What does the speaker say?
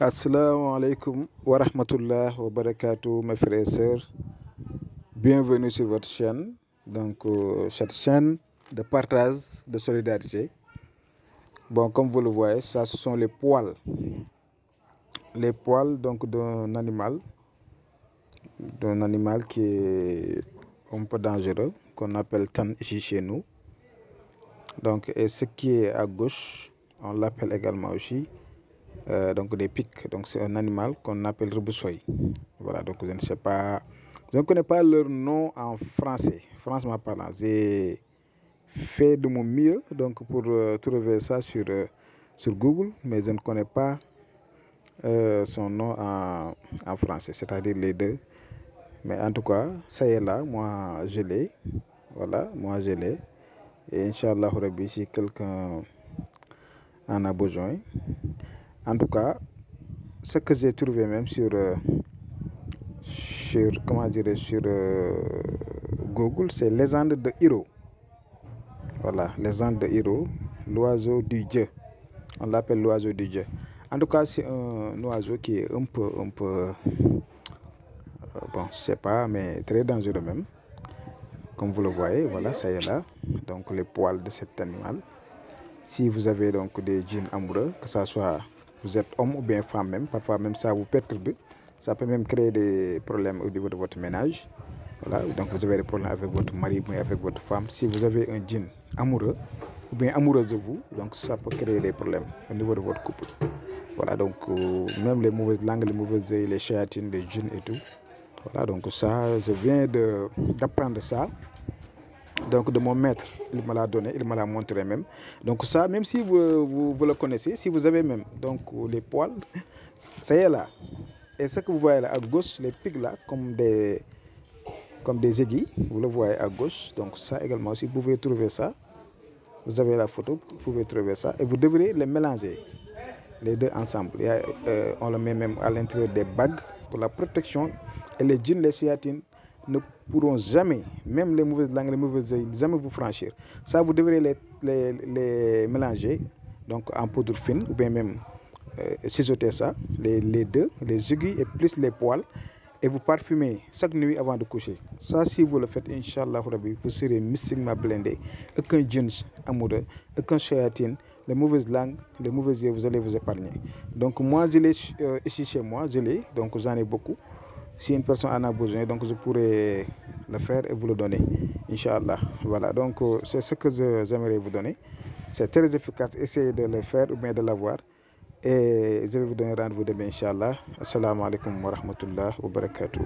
Assalamu alaikum wa rahmatullah wa barakatuh mes frères et sœurs. Bienvenue sur votre chaîne. Donc euh, cette chaîne de partage, de solidarité. Bon, comme vous le voyez, ça ce sont les poils. Les poils donc d'un animal. D'un animal qui est un peu dangereux, qu'on appelle tan ici chez nous. Donc, et ce qui est à gauche, on l'appelle également aussi euh, donc des pics. Donc c'est un animal qu'on appelle reboussoy. Voilà, donc je ne sais pas, je ne connais pas leur nom en français, franchement parlant. J'ai fait de mon mieux donc pour euh, trouver ça sur, euh, sur Google, mais je ne connais pas son nom en, en français, c'est-à-dire les deux. Mais en tout cas, ça y est là, moi je l'ai. Voilà, moi je l'ai. Et Inch'Allah, si quelqu'un en a besoin. En tout cas, ce que j'ai trouvé même sur, euh, sur comment dire, sur euh, Google, c'est légende de Hiro. Voilà, légende de Hiro, l'oiseau du dieu. On l'appelle l'oiseau du dieu. En tout cas, c'est un oiseau qui est un peu, un peu, euh, bon, je sais pas, mais très dangereux même. Comme vous le voyez, voilà, ça y est là. Donc les poils de cet animal. Si vous avez donc des djinns amoureux, que ce soit vous êtes homme ou bien femme même, parfois même ça vous perturbe. Ça peut même créer des problèmes au niveau de votre ménage. Voilà, donc vous avez des problèmes avec votre mari ou avec votre femme. Si vous avez un djinn amoureux ou bien amoureuse de vous, donc ça peut créer des problèmes au niveau de votre couple. Voilà, donc euh, même les mauvaises langues, les mauvaises les chéatines, les djinns et tout. Voilà, donc ça, je viens d'apprendre ça. Donc de mon maître, il me l'a donné, il me l'a montré même. Donc ça, même si vous, vous, le connaissez, si vous avez même donc les poils, ça y est là. Et ce que vous voyez là à gauche, les pics là, comme des, comme des aiguilles, vous le voyez à gauche. Donc ça également, si vous pouvez trouver ça, vous avez la photo, vous pouvez trouver ça. Et vous devrez les mélanger, les deux ensemble. Euh, on le met même à l'intérieur des bagues pour la protection. Et les djinns, les chéatines, ne pourront jamais, même les mauvaises langues, les mauvaises œils, jamais vous franchir. Ça, vous devrez les, les, les mélanger donc en poudre fine ou bien même euh, ciseauter ça, les, les, deux, les aiguilles et plus les poils, et vous parfumez chaque nuit avant de coucher. Ça, si vous le faites, Inch'Allah, vous serez mystiquement blindé. Aucun djinn amoureux, aucun chéatine, les mauvaises langues, les mauvaises yeux, vous allez vous épargner. Donc moi, je l'ai euh, ici chez moi, je l'ai, donc j'en ai beaucoup. Si une personne en a besoin, donc je pourrais le faire et vous le donner, Inch'Allah. Voilà, donc c'est ce que j'aimerais vous donner. C'est très efficace, essayez de le faire ou bien de l'avoir. Et je vais vous donner rendez-vous demain, Inch'Allah. Assalamu alaikum wa rahmatullah wa barakatuh.